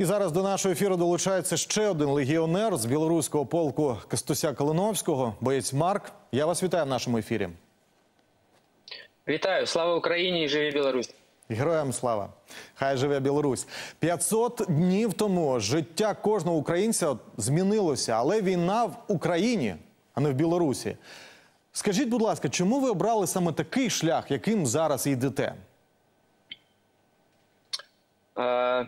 І зараз до нашого ефіру долучається ще один легіонер з білоруського полку Костуся Калиновського, боєць Марк. Я вас вітаю в нашому ефірі. Вітаю, слава Україні і живі Білорусь. Героям слава! Хай живе Білорусь. 500 днів тому життя кожного українця змінилося, але війна в Україні, а не в Білорусі. Скажіть, будь ласка, чому ви обрали саме такий шлях, яким зараз йдете? А,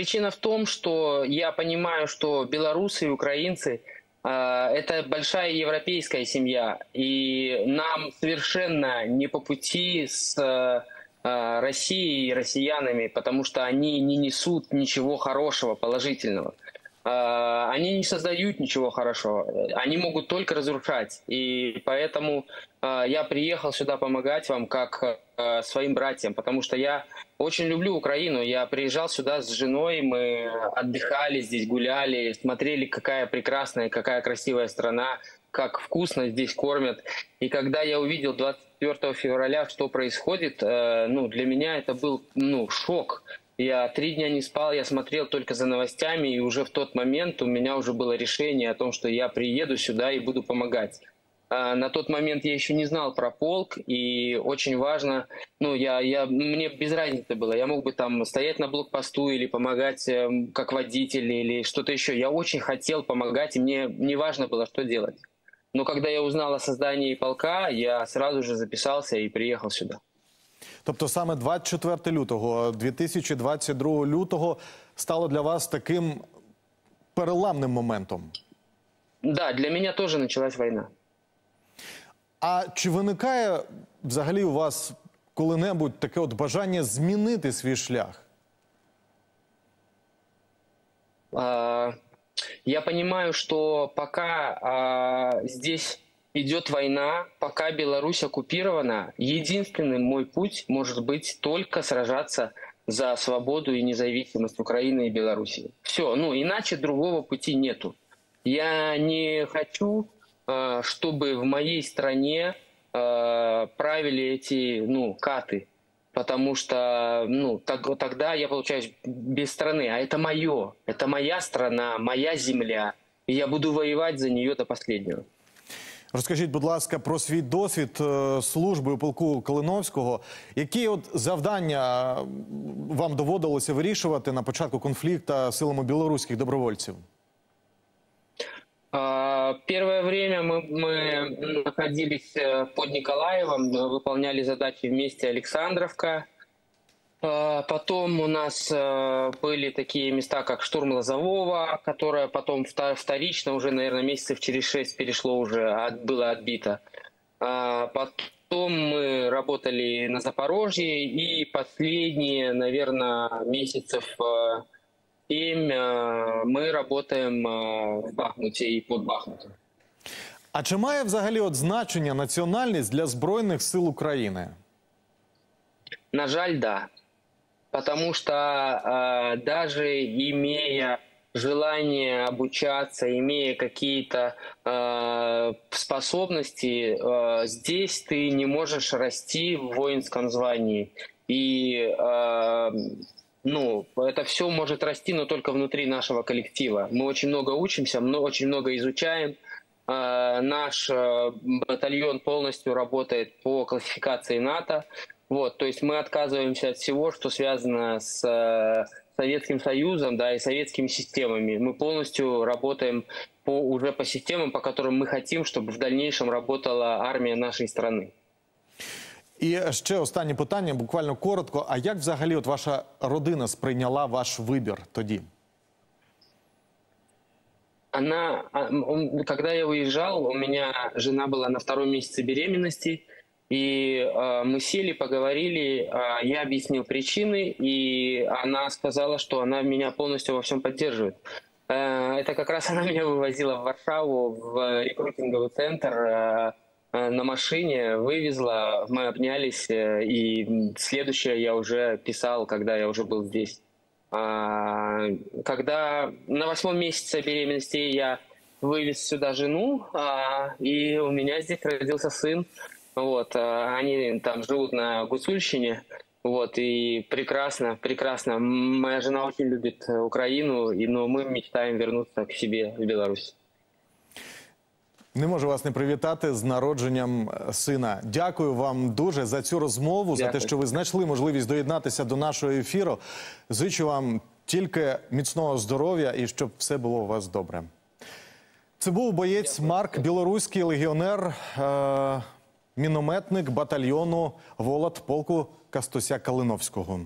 Причина в том, что я понимаю, что белорусы и украинцы а, это большая европейская семья, и нам совершенно не по пути с а, Россией и россиянами, потому что они не несут ничего хорошего, положительного. Они не создают ничего хорошего, они могут только разрушать. И поэтому я приехал сюда помогать вам как своим братьям, потому что я очень люблю Украину. Я приезжал сюда с женой, мы отдыхали здесь, гуляли, смотрели, какая прекрасная, какая красивая страна, как вкусно здесь кормят. И когда я увидел 24 февраля, что происходит, э, ну, для меня это был ну, шок. Я три дня не спал, я смотрел только за новостями, и уже в тот момент у меня уже было решение о том, что я приеду сюда и буду помогать. А, На тот момент я еще не знал про полк, и очень важно, ну, я, я, мне без разницы было, я мог бы там стоять на блокпосту или помогать эм, как водитель или что-то еще. Я очень хотел помогать, и мне не важно было, что делать. Но когда я узнал о создании полка, я сразу же записался и приехал сюда. Тобто саме 24 лютого 2022 лютого стало для вас таким переламним моментом. Да, для меня тоже началась война. А чи виникає взагалі у вас коли-небудь таке от бажання змінити свій шлях? А, Я понимаю, что пока а, здесь идет война, пока Беларусь оккупирована, единственный мой путь может быть только сражаться за свободу и независимость Украины и Беларуси. Все, ну иначе другого пути нету. Я не хочу, а, чтобы в моей стране а, правили эти ну, каты, потому что ну, так- тогда я получаюсь без страны. А это мое, это моя страна, моя земля. И я буду воевать за нее до последнего. Розкажіть, будь ласка, про свій досвід е, служби у полку Калиновського. Які от завдання м, вам доводилося вирішувати на початку конфлікту силами білоруських добровольців? А, Первое время мы, мы находились э, под Николаевом, э, выполняли задачи вместе Александровка. А, Потом у нас э, были такие места, как штурм Лозового, которое потом вторично, уже, наверное, месяцев через шесть перешло уже, от- было отбито. Потом мы работали на Запорожье, и последние, наверное, месяцев э, семь э, мы работаем э, в Бахмуте и под Бахмутом. А чи має взагалі от значення національність для Збройних сил України? На жаль, да. Потому что э, даже имея желание обучаться, имея какие-то э, способности, э, здесь ты не можешь расти в воинском звании. И э, ну, это все может расти, но только внутри нашего коллектива. Мы очень много учимся, мно- очень много изучаем. Э, Наш э, батальон полностью работает по классификации НАТО. Вот, то есть мы отказываемся от всего, что связано с э, Советским Союзом, да, и советскими системами. Мы полностью работаем по, уже по системам, по которым мы хотим, чтобы в дальнейшем работала армия нашей страны. І ще останнє питання, буквально коротко. А як взагалі от ваша родина сприйняла ваш вибір тоді? Она, а, м, когда я уезжал, у меня жена была на втором месяце беременности, и э, мы сели, поговорили, э, я объяснил причины, и она сказала, что она меня полностью во всем поддерживает. Э, это как раз она меня вывозила в Варшаву, в рекрутинговый центр э, э, на машине, вывезла, мы обнялись, э, и следующее я уже писал, когда я уже был здесь. А, Когда на восьмом месяце беременности я вывез сюда жену, а, и у меня здесь родился сын. Вот, а, они там живут на Гуцульщине, Вот, и прекрасно, прекрасно. Моя жена очень любит э, Украину, и, но мы мечтаем вернуться к себе в Беларусь. Не можу вас не привітати з народженням е, сина. Дякую вам дуже за цю розмову, за те, що ви знайшли можливість доєднатися до нашого ефіру. Зичу вам тільки міцного здоров'я і щоб все було у вас добре. Це був боєць Марк, білоруський легіонер, е- мінометник батальйону Волод полку Кастуся Калиновського.